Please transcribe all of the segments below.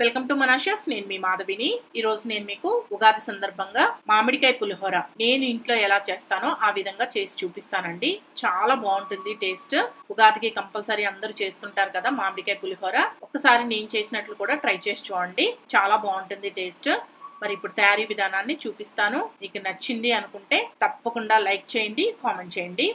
Welcome to మన chef నేను మీ మాధవిని. ఈ రోజు నేను మీకు ఉగాది సందర్భంగా మామిడికాయ పులిహోర నేను ఇంట్లో ఎలా చేస్తానో ఆ విధంగా చేసి చూపిస్తానండి. చాలా బాగుంటుంది టేస్ట్. ఉగాదికి కంపల్సరీ అందరూ చేస్తుంటారు కదా మామిడికాయ పులిహోర. ఒక్కసారి నేను చేసినట్లు కూడా ట్రై చేసి చూడండి. చాలా బాగుంటుంది టేస్ట్. మరి ఇప్పుడు తయారీ విధానాన్ని చూపిస్తాను. మీకు నచ్చింది అనుకుంటే తప్పకుండా లైక్ చేయండి కామెంట్ చేయండి.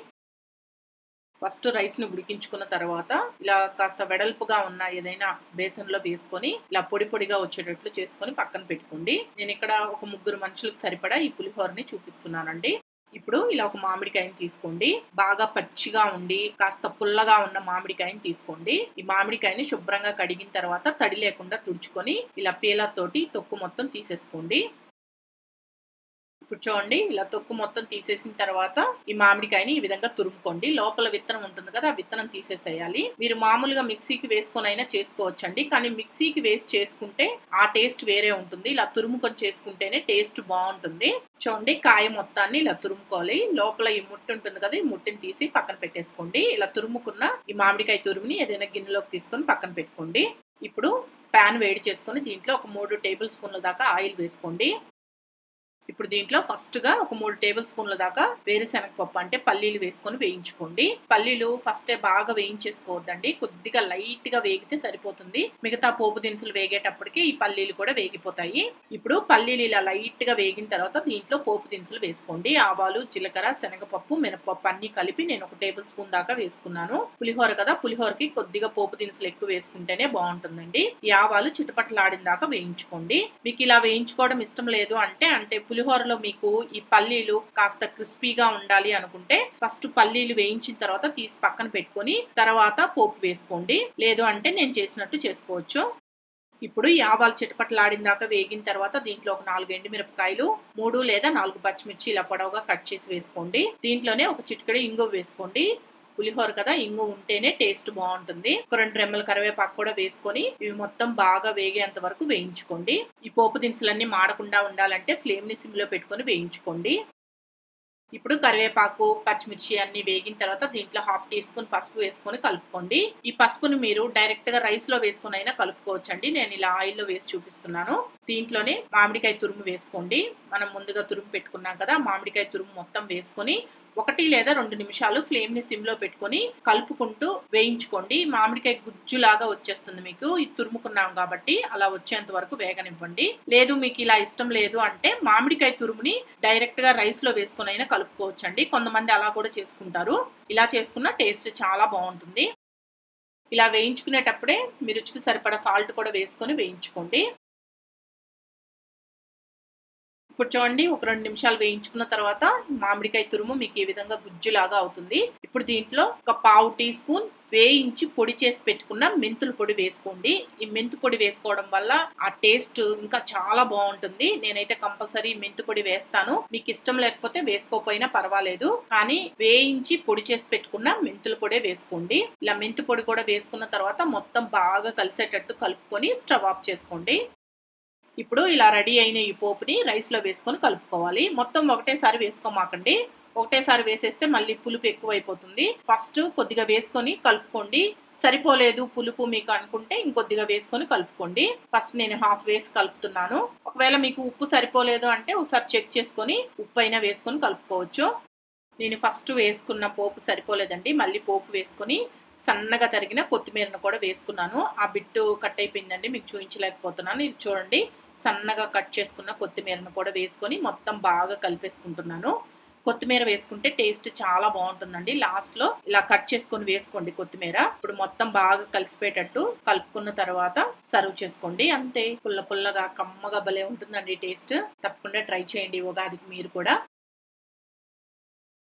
ఫస్ట్ రైస్ని ఉడికించుకున్న తర్వాత ఇలా కాస్త వెడల్పుగా ఉన్న ఏదైనా బేసన్లో వేసుకొని ఇలా పొడి పొడిగా వచ్చేటట్లు చేసుకొని పక్కన పెట్టుకోండి. నేను ఇక్కడ ఒక ముగ్గురు మనుషులకు సరిపడా ఈ పులిహోరని చూపిస్తున్నానండి. ఇప్పుడు ఇలా ఒక మామిడికాయని తీసుకోండి. బాగా పచ్చిగా ఉండి కాస్త పుల్లగా ఉన్న మామిడికాయని తీసుకోండి. ఈ మామిడికాయని శుభ్రంగా కడిగిన తర్వాత తడి లేకుండా తుడుచుకొని ఇలా పీలర్ తోటి తొక్కు మొత్తం తీసేసుకోండి. ఇప్పుడు చూడండి ఇలా తొక్కు మొత్తం తీసేసిన తర్వాత ఈ మామిడికాయని ఈ విధంగా తురుముకోండి. లోపల విత్తనం ఉంటుంది కదా ఆ విత్తనం తీసేసేయాలి. మీరు మామూలుగా మిక్సీకి వేసుకొని అయినా చేసుకోవచ్చండి. కానీ మిక్సీకి వేసి చేసుకుంటే ఆ టేస్ట్ వేరే ఉంటుంది. ఇలా తురుముకొని చేసుకుంటేనే టేస్ట్ బాగుంటుంది. చూడండి కాయ మొత్తాన్ని ఇలా తురుముకోవాలి. లోపల ఈ ముట్టి ఉంటుంది కదా ఈ ముట్టిని తీసి పక్కన పెట్టేసుకోండి. ఇలా తురుముకున్న ఈ మామిడికాయ తురుముని ఏదైనా గిన్నెలోకి తీసుకొని పక్కన పెట్టుకోండి. ఇప్పుడు ప్యాన్ వేడి చేసుకొని దీంట్లో ఒక మూడు టేబుల్ స్పూన్ల దాకా ఆయిల్ వేసుకోండి. ఇప్పుడు దీంట్లో ఫస్ట్గా ఒక మూడు టేబుల్ స్పూన్ల దాకా వేరుశనగపప్పు అంటే పల్లీలు వేసుకొని వేయించుకోండి. పల్లీలు ఫస్టే బాగా వేయించేసుకోవద్దండి. కొద్దిగా లైట్గా వేగితే సరిపోతుంది. మిగతా పోపు దినుసులు వేగేటప్పటికి ఈ పల్లీలు కూడా వేగిపోతాయి. ఇప్పుడు పల్లీలు ఇలా లైట్గా వేగిన తర్వాత దీంట్లో పోపు దినుసులు వేసుకోండి. ఆవాలు జీలకర్ర శనగపప్పు మినపప్పు అన్ని కలిపి నేను ఒక టేబుల్ స్పూన్ దాకా వేసుకున్నాను. పులిహోర కదా పులిహోరకి కొద్దిగా పోపు దినుసులు ఎక్కువ వేసుకుంటేనే బాగుంటుందండి. ఈ ఆవాలు చిటపటలాడిన దాకా వేయించుకోండి. మీకు ఇలా వేయించుకోవడం ఇష్టం లేదు అంటే అంటే పులిహోరలో మీకు ఈ పల్లీలు కాస్త క్రిస్పీగా ఉండాలి అనుకుంటే ఫస్ట్ పల్లీలు వేయించిన తర్వాత తీసి పక్కన పెట్టుకొని తర్వాత పోపు వేసుకోండి. లేదు అంటే నేను చేసినట్టు చేసుకోవచ్చు. ఇప్పుడు ఈ ఆవాలు చిటపట్లాడిన దాకా వేగిన తర్వాత దీంట్లో ఒక నాలుగు ఎండుమిరపకాయలు మూడు లేదా నాలుగు పచ్చిమిర్చి ఇలా పొడవుగా కట్ చేసి వేసుకోండి. దీంట్లోనే ఒక చిటికడి ఇంగువ వేసుకోండి. పులిహోర కదా ఇంగు ఉంటేనే టేస్ట్ బాగుంటుంది. ఒక రెండు రెమ్మల కరివేపాకు కూడా వేసుకొని ఇవి మొత్తం బాగా వేగేంత వరకు వేయించుకోండి. ఈ పోపు దినుసులన్నీ మాడకుండా ఉండాలంటే ఫ్లేమ్ని సిమ్లో పెట్టుకొని వేయించుకోండి. ఇప్పుడు కరివేపాకు పచ్చిమిర్చి అన్ని వేగిన తర్వాత దీంట్లో హాఫ్ టీ స్పూన్ పసుపు వేసుకొని కలుపుకోండి. ఈ పసుపును మీరు డైరెక్ట్గా రైస్లో వేసుకుని అయినా కలుపుకోవచ్చండి. నేను ఇలా ఆయిల్లో వేసి చూపిస్తున్నాను. దీంట్లోనే మామిడికాయ తురుము వేసుకోండి. మనం ముందుగా తురుము పెట్టుకున్నాం కదా మామిడికాయ తురుము మొత్తం వేసుకొని ఒకటి లేదా రెండు నిమిషాలు ఫ్లేమ్ని సిమ్లో పెట్టుకొని కలుపుకుంటూ వేయించుకోండి. మామిడికాయ గుజ్జులాగా వచ్చేస్తుంది మీకు. ఇది తురుముకున్నాం కాబట్టి అలా వచ్చేంత వరకు వేగనివ్వండి. లేదు మీకు ఇలా ఇష్టం లేదు అంటే మామిడికాయ తురుముని డైరెక్ట్గా రైస్లో వేసుకుని అయినా కలుపుకోవచ్చండి. కొంతమంది అలా కూడా చేసుకుంటారు. ఇలా చేసుకున్న టేస్ట్ చాలా బాగుంటుంది. ఇలా వేయించుకునేటప్పుడే మీ రుచికి సరిపడా సాల్ట్ కూడా వేసుకొని వేయించుకోండి. ఇప్పుడు చూడండి ఒక రెండు నిమిషాలు వేయించుకున్న తర్వాత మామిడికాయ తురుము మీకు ఈ విధంగా గుజ్జులాగా అవుతుంది. ఇప్పుడు దీంట్లో ఒక పావు టీ స్పూన్ వేయించి పొడి చేసి పెట్టుకున్న మెంతుల పొడి వేసుకోండి. ఈ మెంతు పొడి వేసుకోవడం వల్ల ఆ టేస్ట్ ఇంకా చాలా బాగుంటుంది. నేనైతే కంపల్సరీ మెంతు పొడి వేస్తాను. మీకు ఇష్టం లేకపోతే వేసుకోకపోయినా పర్వాలేదు. కానీ వేయించి పొడి చేసి పెట్టుకున్న మెంతుల పొడే వేసుకోండి. ఇలా మెంతు పొడి కూడా వేసుకున్న తర్వాత మొత్తం బాగా కలిసేటట్టు కలుపుకొని స్టవ్ ఆఫ్ చేసుకోండి. ఇప్పుడు ఇలా రెడీ అయిన ఈ పోపుని రైస్లో వేసుకొని కలుపుకోవాలి. మొత్తం ఒకటేసారి వేసుకోమాకండి. ఒకటేసారి వేసేస్తే మళ్ళీ పులుపు ఎక్కువైపోతుంది. ఫస్ట్ కొద్దిగా వేసుకొని కలుపుకోండి. సరిపోలేదు పులుపు మీకు అనుకుంటే ఇంకొద్దిగా వేసుకొని కలుపుకోండి. ఫస్ట్ నేను హాఫ్ వేసి కలుపుతున్నాను. ఒకవేళ మీకు ఉప్పు సరిపోలేదు అంటే ఒకసారి చెక్ చేసుకొని ఉప్పు అయినా వేసుకొని కలుపుకోవచ్చు. నేను ఫస్ట్ వేసుకున్న పోపు సరిపోలేదండి. మళ్ళీ పోపు వేసుకొని సన్నగా తరిగిన కొత్తిమీరను కూడా వేసుకున్నాను. ఆ బిట్టు కట్ అయిపోయిందండి. మీకు చూపించలేకపోతున్నాను. ఇది చూడండి. సన్నగా కట్ చేసుకున్న కొత్తిమీరను కూడా వేసుకొని మొత్తం బాగా కలిపేసుకుంటున్నాను. కొత్తిమీర వేసుకుంటే టేస్ట్ చాలా బాగుంటుందండి. లాస్ట్లో ఇలా కట్ చేసుకొని వేసుకోండి కొత్తిమీర. ఇప్పుడు మొత్తం బాగా కలిసిపోయేటట్టు కలుపుకున్న తర్వాత సర్వ్ చేసుకోండి. అంతే. పుల్ల పుల్లగా కమ్మగా భలే ఉంటుందండి టేస్ట్. తప్పకుండా ట్రై చేయండి ఉగాదికి మీరు కూడా.